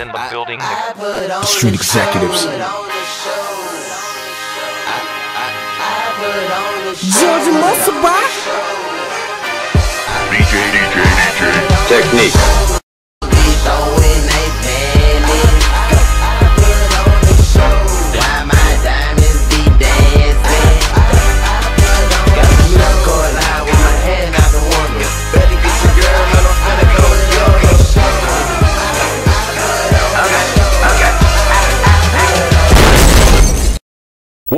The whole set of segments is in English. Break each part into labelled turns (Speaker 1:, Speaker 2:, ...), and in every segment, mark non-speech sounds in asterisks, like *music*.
Speaker 1: in the building.
Speaker 2: Street executives.
Speaker 3: Georgia Muscle
Speaker 2: DJ, DJ, DJ.
Speaker 4: Technique.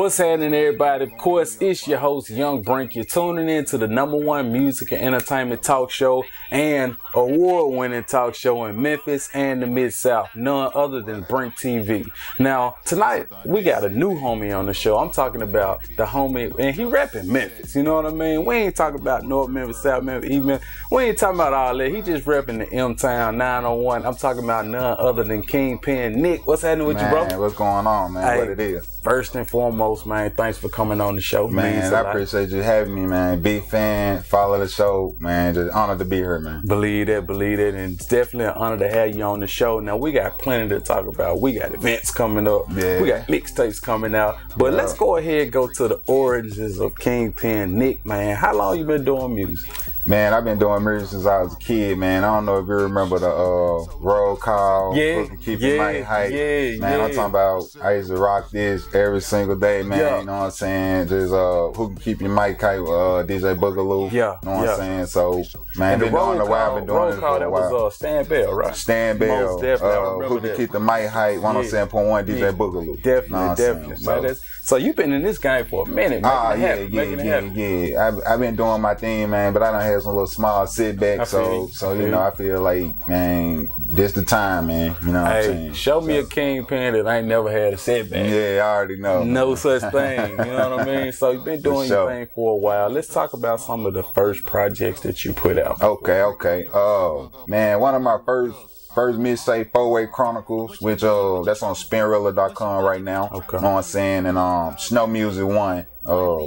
Speaker 5: What's happening, everybody? Of course, it's your host, Young Brink. You're tuning in to the number one music and entertainment talk show and award winning talk show in Memphis and the Mid South, none other than Brink TV. Now, tonight, we got a new homie on the show. I'm talking about the homie, and he repping Memphis. You know what I mean? We ain't talking about North Memphis, South Memphis, East Memphis. We ain't talking about all that. He just repping the M Town 901. I'm talking about none other than Kingpin Nick. What's happening with
Speaker 6: man,
Speaker 5: you, bro?
Speaker 6: What's going on, man?
Speaker 5: Hey,
Speaker 6: what it is.
Speaker 5: First and foremost, man, thanks for coming on the show.
Speaker 6: Man, I appreciate you having me, man. Big fan, follow the show, man. Just honored to be here, man.
Speaker 5: Believe that, believe it, and it's definitely an honor to have you on the show. Now we got plenty to talk about. We got events coming up.
Speaker 6: Yeah.
Speaker 5: We got mixtapes coming out. But
Speaker 6: Yeah.
Speaker 5: let's go ahead and go to the origins of Kingpin Nick, man. How long you been doing music?
Speaker 6: Man, I've been doing music since I was a kid, man. I don't know if you remember the uh, roll call,
Speaker 5: Yeah,
Speaker 6: keep
Speaker 5: yeah,
Speaker 6: mighty hype.
Speaker 5: yeah,
Speaker 6: man, I'm talking about I used to rock this every single day, man.
Speaker 5: Yeah.
Speaker 6: You know what I'm saying? Just uh, who can keep your mic hype? Uh, DJ Boogaloo.
Speaker 5: Yeah,
Speaker 6: You know what
Speaker 5: yeah.
Speaker 6: I'm saying? So, man,
Speaker 5: and
Speaker 6: been
Speaker 5: the
Speaker 6: doing a while.
Speaker 5: call,
Speaker 6: Been doing
Speaker 5: roll
Speaker 6: for
Speaker 5: call
Speaker 6: a
Speaker 5: that was uh, Stan Bell, right?
Speaker 6: Stan Bell, uh, who can keep the mic hype? 107.1 DJ
Speaker 5: Yeah.
Speaker 6: Boogaloo.
Speaker 5: Definitely,
Speaker 6: Know I'm saying?
Speaker 5: definitely.
Speaker 6: So-
Speaker 5: man. So you've been in this game for a minute,
Speaker 6: Ah, yeah, yeah, yeah, yeah. I've, been doing my thing, man, but I done had some little small
Speaker 5: feel
Speaker 6: So,
Speaker 5: you.
Speaker 6: so you know. I feel like, man, this the time, man. You know what I'm saying?
Speaker 5: show me a
Speaker 6: So,
Speaker 5: kingpin that ain't never had a setback.
Speaker 6: Yeah, I already know.
Speaker 5: No such thing. You know what I mean? So you've been *laughs* doing your thing for a while. Let's talk about some of the first projects that you put out.
Speaker 6: Okay, okay. Uh, man, one of my first first mixtape, Four Way Chronicles, which uh, that's on Spinrilla.com right now.
Speaker 5: Okay.
Speaker 6: You know what I'm saying? And um, Snow Music One. Uh,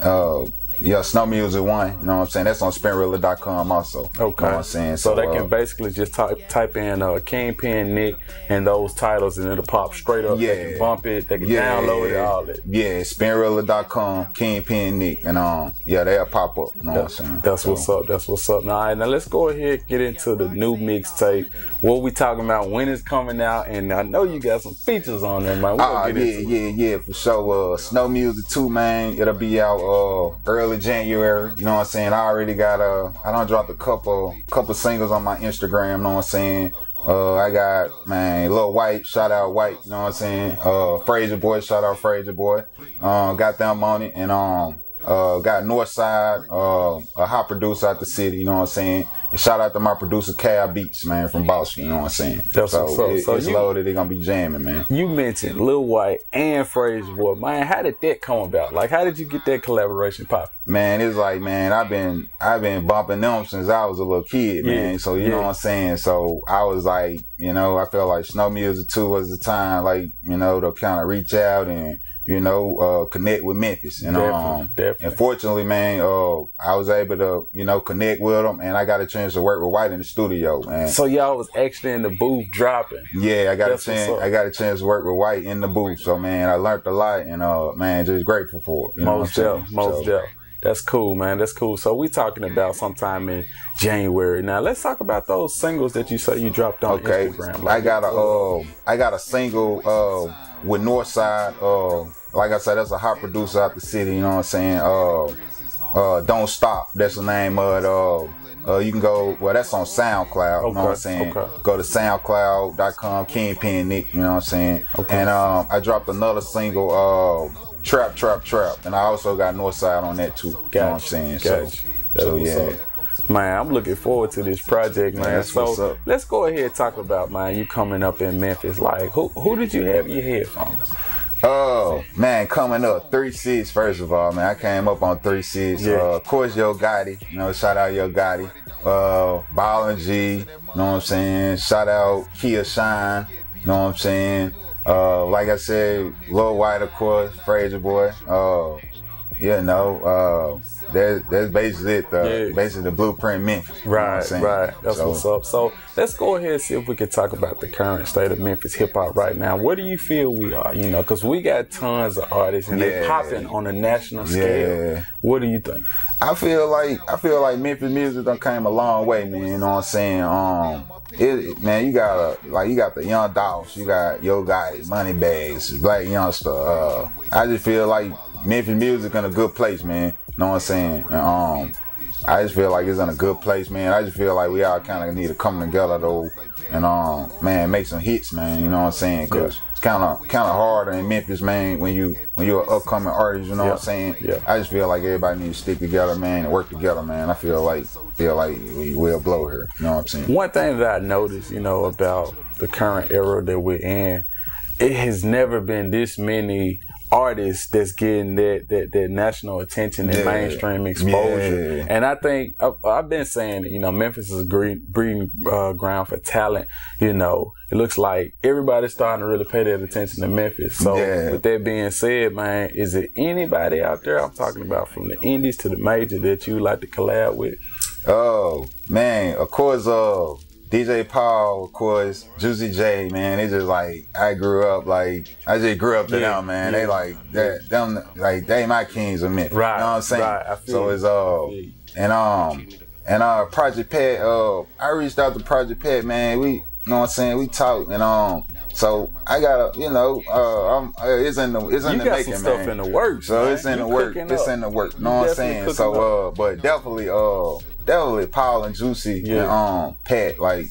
Speaker 6: uh, yeah, Snow Music One. You know what I'm saying? That's on Spinrilla.com also.
Speaker 5: Okay.
Speaker 6: You know what I'm saying?
Speaker 5: So, they can
Speaker 6: uh,
Speaker 5: basically just type type in uh, Kingpin Nick and those titles, and it'll pop straight up. They
Speaker 6: Yeah.
Speaker 5: can bump it. They can download it. All that.
Speaker 6: Yeah, spinrilla.com, Kingpin Nick. And um, yeah, they'll pop up. You know what I'm saying?
Speaker 5: That's
Speaker 6: So,
Speaker 5: what's up. That's what's up. Now, all right, now let's go ahead and get into the new mixtape. What we talking about? When it's coming out? And I know you got some features on there, man. We
Speaker 6: Ah,
Speaker 5: gonna
Speaker 6: yeah,
Speaker 5: get into it.
Speaker 6: yeah, yeah, for sure. Uh, Snow Music 2, man, it'll be out uh early January. You know what I'm saying? I already got uh, I done dropped a couple couple singles on my Instagram. You know what I'm saying? Uh, I got man, Lil Wyte, shout out Wyte. You know what I'm saying? Uh, Frayser Boy, shout out Frayser Boy. Um, got them on it, and um, uh, got Northside, uh, a hot producer out the city. You know what I'm saying? And shout out to my producer Cal Beats, man, from Boston. You know what I'm saying?
Speaker 5: That's
Speaker 6: so
Speaker 5: up.
Speaker 6: It,
Speaker 5: So
Speaker 6: it's
Speaker 5: you-
Speaker 6: loaded. They gonna be jamming, man.
Speaker 5: You mentioned Lil Wyte and Frayser Boy. Man, how did that come about? Like, how did you get that collaboration popping?
Speaker 6: man, it's like, man, I've been I've been bumping them since I was a little kid,
Speaker 5: Yeah,
Speaker 6: man. So you
Speaker 5: yeah.
Speaker 6: know what I'm saying. So I was like, you know, I felt like Snow Music Two was the time, like you know, to kind of reach out and you know uh, connect with Memphis. And
Speaker 5: Definitely,
Speaker 6: um,
Speaker 5: definitely.
Speaker 6: and fortunately, man, uh, I was able to you know connect with them, and I got a chance to work with Wyte in the studio, man.
Speaker 5: So y'all was actually in the booth dropping.
Speaker 6: Yeah, I got
Speaker 5: That's
Speaker 6: a chance. I got a chance to work with Wyte in the booth. So man, I learned a lot, and uh, man, just grateful for it. You know
Speaker 5: most
Speaker 6: what I'm saying?
Speaker 5: most
Speaker 6: So-.
Speaker 5: That's cool, man. That's cool. So we talking about sometime in January. Now let's talk about those singles that you say you dropped on
Speaker 6: Okay,
Speaker 5: Instagram.
Speaker 6: I got a uh, I got a single uh with Northside. Uh, like I said, that's a hot producer out the city. You know what I'm saying? Uh, uh, don't stop. That's the name of it. Uh, uh, you can go. Well, that's on SoundCloud. Okay. You know what I'm saying?
Speaker 5: okay.
Speaker 6: Go to SoundCloud.com. Kingpin Nick. You know what I'm saying?
Speaker 5: Okay.
Speaker 6: And um, I dropped another single. Trap, trap, trap, and I also got Northside on that too. You know what I'm saying?
Speaker 5: gotcha.
Speaker 6: So,
Speaker 5: That's
Speaker 6: so yeah.
Speaker 5: up. Man, I'm looking forward to this project, man.
Speaker 6: that's
Speaker 5: so
Speaker 6: what's up.
Speaker 5: let's go ahead and talk about man. You coming up in Memphis? Like, who who did you have your headphones?
Speaker 6: Oh man, coming up three six. First of all, man, I came up on three six.
Speaker 5: Yeah.
Speaker 6: Uh, of course, Yo Gotti. You know, shout out Yo Gotti. Uh, Ballin G. You know what I'm saying? Shout out Kia Shine. You know what I'm saying? Uh, like I said, Lil Wyte, of course, Frayser Boy. Uh, you know, uh, that's that's basically it. The,
Speaker 5: Yeah.
Speaker 6: Basically the blueprint Memphis. you know what
Speaker 5: Right, right. That's
Speaker 6: So,
Speaker 5: what's up. So let's go ahead and see if we can talk about the current state of Memphis hip hop right now. Where do you feel we are? You know, because we got tons of artists and they
Speaker 6: Yeah.
Speaker 5: popping on a national scale.
Speaker 6: Yeah.
Speaker 5: What do you think?
Speaker 6: I feel like I feel like Memphis music done came a long way, man. You know what I'm saying? Um, it, man, you got a like you got the young dogs, you got Yo Gotti, Money Bags, Blac Youngsta. Uh, I just feel like Memphis music in a good place, man. You know what I'm saying? And, um, I just feel like it's in a good place, man. I just feel like we all kind of need to come together though, and um, man, make some hits, man. You know what I'm saying? Cause it's kind of kind of harder in Memphis, man. When you when you're an upcoming artist, you know
Speaker 5: Yeah.
Speaker 6: what I'm saying?
Speaker 5: Yeah.
Speaker 6: I just feel like everybody needs to stick together, man, and work together, man. I feel like feel like we will blow here. You know what I'm saying?
Speaker 5: One thing that I noticed, you know, about the current era that we're in, it has never been this many artists that's getting that that, that national attention and
Speaker 6: Yeah.
Speaker 5: mainstream exposure.
Speaker 6: Yeah.
Speaker 5: And I think I've, I've been saying, you know, Memphis is a great breeding uh, ground for talent. You know, it looks like everybody's starting to really pay that attention to Memphis. So
Speaker 6: Yeah.
Speaker 5: with that being said, man, is it anybody out there? I'm talking about from the indies to the major that you like to collab with.
Speaker 6: Oh man, of course, uh, DJ Paul, of course, Juicy J, man. It's just like I grew up like I just grew up to
Speaker 5: Yeah,
Speaker 6: them, man.
Speaker 5: yeah,
Speaker 6: They like that, them like they my kings of Memphis.
Speaker 5: Right,
Speaker 6: You know what I'm saying?
Speaker 5: right,
Speaker 6: so it's uh,
Speaker 5: feel you.
Speaker 6: and um, and uh, Project Pat. Uh, I reached out to Project Pat, man. We, you know what I'm saying? We talked, and um. So I gotta, you know, uh, I'm, uh, it's in the, it's in
Speaker 5: You
Speaker 6: the
Speaker 5: got
Speaker 6: making,
Speaker 5: some stuff
Speaker 6: man.
Speaker 5: in the works.
Speaker 6: So
Speaker 5: man.
Speaker 6: it's in
Speaker 5: You
Speaker 6: the work. It's
Speaker 5: up.
Speaker 6: in the work.
Speaker 5: You
Speaker 6: Know what I'm saying? So,
Speaker 5: up.
Speaker 6: uh, but definitely, uh, definitely Paul and Juicy
Speaker 5: Yeah.
Speaker 6: and um Pat, like,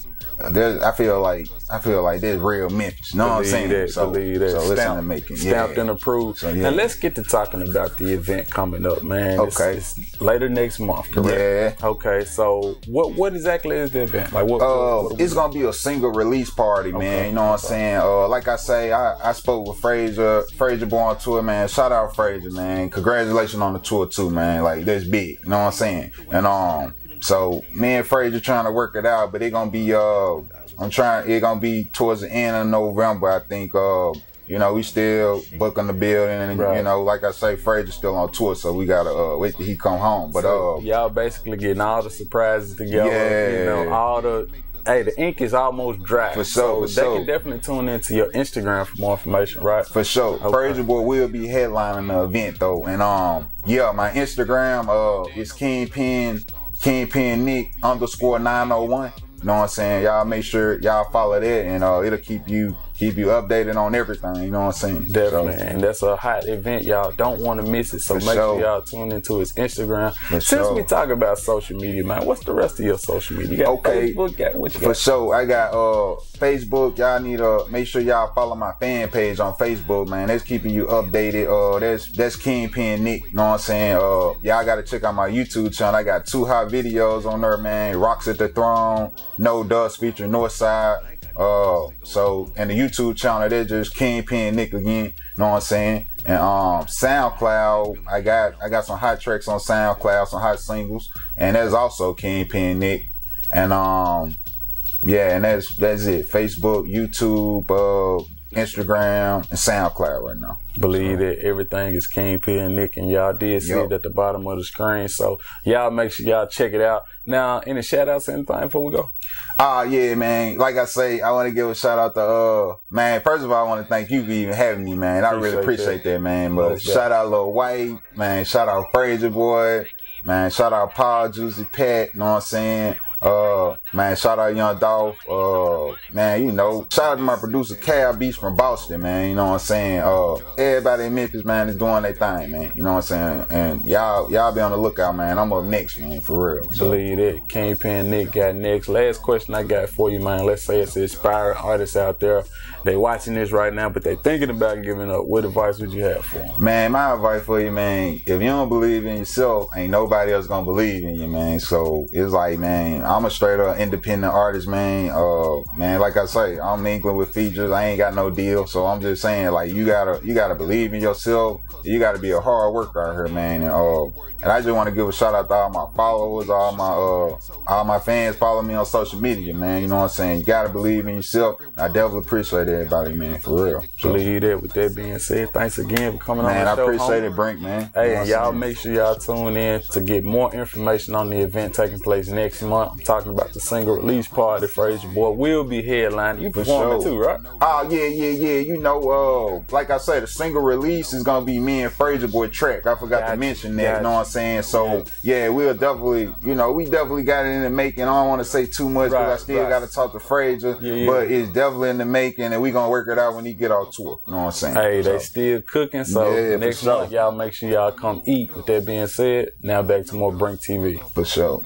Speaker 6: there's, I feel like, I feel like there's real Memphis. Know what I'm saying?
Speaker 5: that,
Speaker 6: so,
Speaker 5: believe that.
Speaker 6: so it's in
Speaker 5: Stamped-
Speaker 6: the making.
Speaker 5: Stamped
Speaker 6: yeah.
Speaker 5: and approved.
Speaker 6: So, yeah.
Speaker 5: Now let's get to talking about the event coming up, man.
Speaker 6: Okay.
Speaker 5: It's, later next month, correct?
Speaker 6: Yeah.
Speaker 5: Okay, so what what exactly is the event? Like what?
Speaker 6: Uh,
Speaker 5: what- what-
Speaker 6: it's gonna be a single release party, man.
Speaker 5: Okay.
Speaker 6: You know what I'm saying? Uh, like I say, I, I spoke with Frayser Frayser Boy on tour, man. Shout out Frayser, man. Congratulations on the tour too, man. Like that's big. You know what I'm saying? And um, so me and Frayser trying to work it out, but it gonna be uh, I'm trying. It gonna be towards the end of November, I think. Uh. You know, we still booking the building, and
Speaker 5: Right.
Speaker 6: you know, like I say, Frayser's still on tour, so we gotta uh, wait till he come home. But
Speaker 5: so
Speaker 6: uh,
Speaker 5: y'all basically getting all the surprises together.
Speaker 6: yeah.
Speaker 5: You know, all the. Hey, the ink is almost dry.
Speaker 6: For
Speaker 5: so
Speaker 6: sure, for
Speaker 5: they
Speaker 6: sure.
Speaker 5: can definitely tune into your Instagram for more information, right?
Speaker 6: For sure.
Speaker 5: Okay.
Speaker 6: Frayser Boy will be headlining the event though. And um yeah, my Instagram uh is Kingpin Kingpin Nick underscore nine oh one. You know what I'm saying? Y'all make sure y'all follow that and uh it'll keep you keep you updated on everything, you know what I'm saying?
Speaker 5: Definitely,
Speaker 6: So,
Speaker 5: and that's a hot event, y'all. Don't want to miss it. So make sure
Speaker 6: sure.
Speaker 5: y'all tune into his Instagram.
Speaker 6: For
Speaker 5: Since
Speaker 6: sure.
Speaker 5: we talk about social media, man, what's the rest of your social media? You got
Speaker 6: Okay.
Speaker 5: Facebook, got what you
Speaker 6: For
Speaker 5: got?
Speaker 6: sure, I got uh Facebook. Y'all need to make sure y'all follow my fan page on Facebook, man. That's keeping you updated. Uh, that's that's Kingpin Nick. You know what I'm saying? Uh, y'all gotta check out my YouTube channel. I got two hot videos on there, man. Rocks at the Throne, No Dust featuring Northside. Uh, so and the YouTube channel, they're just Kingpin Nick again. You know what I'm saying? And um, SoundCloud, I got I got some hot tracks on SoundCloud, some hot singles, and that's also Kingpin Nick. And um, yeah, and that's that's it. Facebook, YouTube, uh, Instagram, and SoundCloud right now.
Speaker 5: Believe that everything is Kingpin Nick, and y'all did see
Speaker 6: Yup.
Speaker 5: it at the bottom of the screen. So y'all make sure y'all check it out. Now, any shout outs, anything before we go?
Speaker 6: Ah, yeah, man. Like I say, I want to give a shout out to uh, man. First of all, I want to thank you for even having me, man. I really
Speaker 5: Appreciate
Speaker 6: appreciate that, man. But
Speaker 5: Most
Speaker 6: shout out Lil Wyte, man. Shout out Frayser Boy, man. Shout out Paul Juicy Pat. You know what I'm saying? Uh, man, shout out Young Dolph. Uh, man, you know, shout out to my producer Cal Beats from Boston, man. You know what I'm saying? Uh, everybody in Memphis, man, is doing their thing, man. You know what I'm saying? And y'all, y'all be on the lookout, man. I'm up next, man, for real. So,
Speaker 5: Believe that. Kingpin Nick got next. Last question I got for you, man. Let's say it's an inspiring artists out there. They watching this right now, but they thinking about giving up. What advice would you have for them?
Speaker 6: Man, my advice for you, man, if you don't believe in yourself, ain't nobody else gonna believe in you, man. So it's like, man, I'm a straight up independent artist, man. Uh, man, like I say, I'm England with features. I ain't got no deal, so I'm just saying, like, you gotta, you gotta believe in yourself. You gotta be a hard worker out here, man. And uh, and I just want to give a shout out to all my followers, all my uh, all my fans. Follow me on social media, man. You know what I'm saying? You gotta believe in yourself. I definitely appreciate everybody, man, for real. So,
Speaker 5: Believe that. With that being said, thanks again for coming
Speaker 6: man,
Speaker 5: on
Speaker 6: I
Speaker 5: the show.
Speaker 6: appreciate
Speaker 5: homie.
Speaker 6: it, Brink, man. You know
Speaker 5: Hey, and y'all make sure y'all tune in to get more information on the event taking place next month. I'm talking about the single release party. Frayser Boy will be headlining. You performing
Speaker 6: sure.
Speaker 5: too, right?
Speaker 6: Oh yeah, yeah, yeah. You know, uh, like I said, the single release is gonna be me and Frayser Boy track. I forgot
Speaker 5: Gotcha,
Speaker 6: to mention that.
Speaker 5: gotcha.
Speaker 6: You know what I'm saying? So yeah, we'll definitely, you know, we definitely got it in the making. I don't want to say too much because
Speaker 5: Right,
Speaker 6: I still
Speaker 5: right.
Speaker 6: got to talk to Frayser,
Speaker 5: Yeah, yeah.
Speaker 6: but it's definitely in the making, and we gonna work it out when he get off tour. You know what I'm saying?
Speaker 5: Hey, they still cooking. So
Speaker 6: Yeah,
Speaker 5: next
Speaker 6: sure.
Speaker 5: month, y'all make sure y'all come eat. With that being said, now back to more Brink TV.
Speaker 6: for sure.